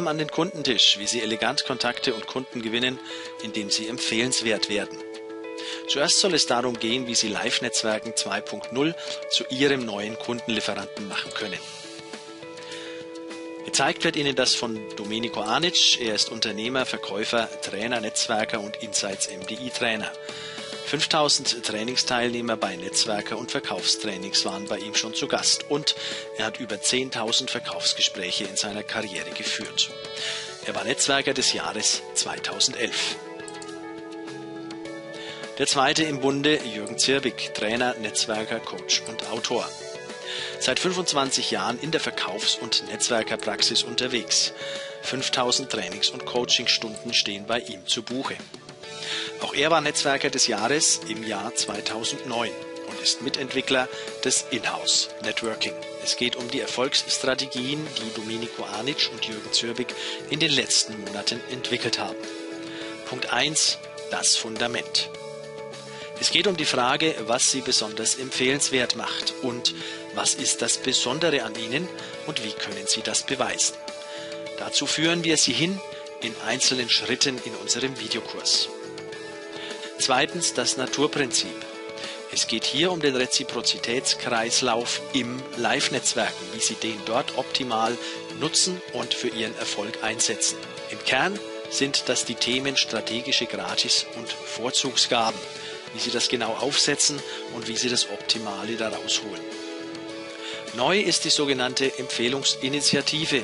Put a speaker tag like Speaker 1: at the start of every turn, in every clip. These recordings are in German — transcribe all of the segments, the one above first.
Speaker 1: Charme an den Kundentisch, wie Sie elegant Kontakte und Kunden gewinnen, indem Sie empfehlenswert werden. Zuerst soll es darum gehen, wie Sie Live-Netzwerken 2.0 zu Ihrem neuen Kundenlieferanten machen können. Gezeigt wird Ihnen das von Domenico Anic. Er ist Unternehmer, Verkäufer, Trainer, Netzwerker und Insights MDI Trainer. 5000 Trainingsteilnehmer bei Netzwerker und Verkaufstrainings waren bei ihm schon zu Gast und er hat über 10.000 Verkaufsgespräche in seiner Karriere geführt. Er war Netzwerker des Jahres 2011. Der zweite im Bunde, Jürgen Zirbig, Trainer, Netzwerker, Coach und Autor. Seit 25 Jahren in der Verkaufs- und Netzwerkerpraxis unterwegs. 5000 Trainings- und Coachingstunden stehen bei ihm zu Buche. Auch er war Netzwerker des Jahres im Jahr 2009 und ist Mitentwickler des Inhouse Networking. Es geht um die Erfolgsstrategien, die Domenico Anic und Jürgen Zürbig in den letzten Monaten entwickelt haben. Punkt 1. Das Fundament. Es geht um die Frage, was sie besonders empfehlenswert macht und was ist das Besondere an ihnen und wie können sie das beweisen. Dazu führen wir sie hin in einzelnen Schritten in unserem Videokurs. Zweitens das Naturprinzip. Es geht hier um den Reziprozitätskreislauf im Live-Netzwerken, wie Sie den dort optimal nutzen und für Ihren Erfolg einsetzen. Im Kern sind das die Themen strategische Gratis- und Vorzugsgaben, wie Sie das genau aufsetzen und wie Sie das Optimale daraus holen. Neu ist die sogenannte Empfehlungsinitiative.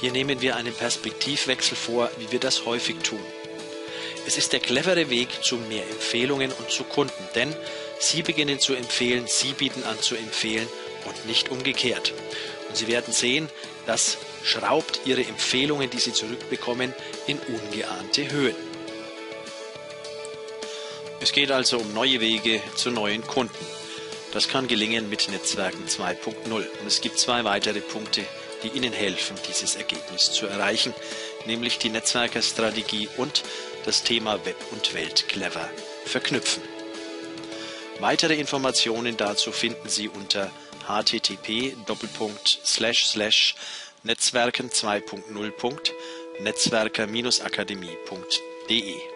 Speaker 1: Hier nehmen wir einen Perspektivwechsel vor, wie wir das häufig tun. Es ist der clevere Weg zu mehr Empfehlungen und zu Kunden, denn Sie beginnen zu empfehlen, Sie bieten an zu empfehlen und nicht umgekehrt. Und Sie werden sehen, das schraubt Ihre Empfehlungen, die Sie zurückbekommen, in ungeahnte Höhen. Es geht also um neue Wege zu neuen Kunden. Das kann gelingen mit Netzwerken 2.0. Und es gibt zwei weitere Punkte, die Ihnen helfen, dieses Ergebnis zu erreichen, nämlich die Netzwerkerstrategie und das Thema Web und Welt clever verknüpfen. Weitere Informationen dazu finden Sie unter http netzwerken 2.0 netzwerker-akademie.de